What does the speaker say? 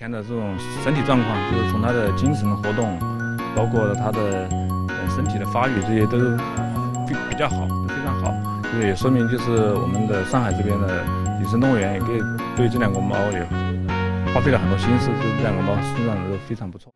前的这种身体状况，就是从它的精神活动，包括它的呃身体的发育，这些都比比较好，非常好。也说明就是我们的上海这边的野生动物园也给对这两个猫也花费了很多心思，就是这两个猫生长的都非常不错。